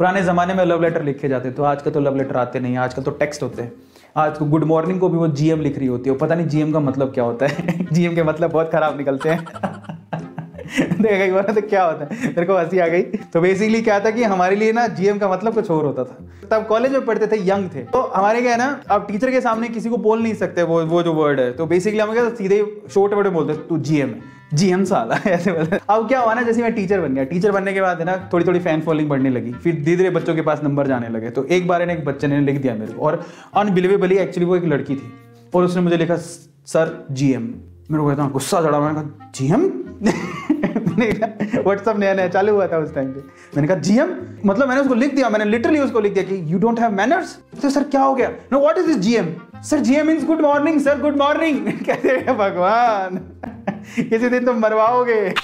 पुराने जमाने में लव लेटर लिखे जाते तो आजकल तो लव लेटर आते नहीं आजकल तो टेक्स्ट होते हैं। आज को गुड मॉर्निंग को भी वो जीएम लिख रही होती है पता नहीं जीएम का मतलब क्या होता है। जीएम के मतलब बहुत खराब निकलते हैं। देखा एक बार तो क्या होता है? मेरे को हँसी आ गई। तो बेसिकली क्या था कि हमारे लिए ना जीएम का मतलब कुछ और होता था। तब कॉलेज में पढ़ते थे यंग थे। तो हमारे क्या है ना, अब टीचर के सामने किसी को बोल नहीं सकते वो वो जो वर्ड है। तो बेसिकली हम क्या सीधे शॉर्ट वर्ड में बोलते तू जीएम है। जीएम साला, ऐसे बोलते अब क्या हुआ ना, जैसे मैं टीचर बन गया टीचर बनने के बाद है ना थोड़ी थोड़ी फ़ैन फॉलोइंग बढ़ने लगी। फिर धीरे धीरे बच्चों के पास नंबर जाने लगे। तो एक बार एक बच्चे ने लिख दिया मेरे को। और अनबिलीवेबली एक्चुअली वो एक लड़की थी। और उसने मुझे लिखा, सर जीएम मेरे को कहता गुस्सा चढ़ा। मैंने कहा जीएम व्हाट्सअप नया नया चालू हुआ था उस टाइम पे। मैंने कहा जीएम मतलब मैंने उसको लिख दिया। मैंने लिटरली उसको लिख दिया कि यू डोंट हैव मैनर्स तो सर, क्या हो गया? No what is this GM sir GM means good morning sir good morning कैसे भगवान! किसी दिन तुम मरवाओगे।